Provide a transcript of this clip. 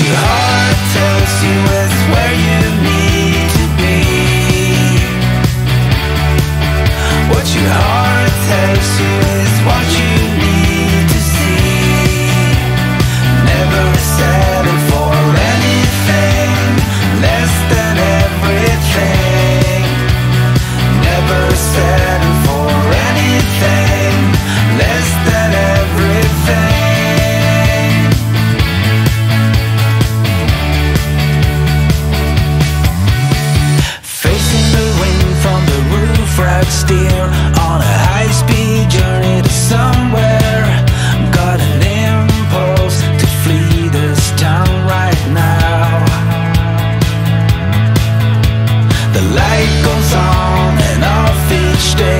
Your heart tells you it's where you need The light goes on and off each day.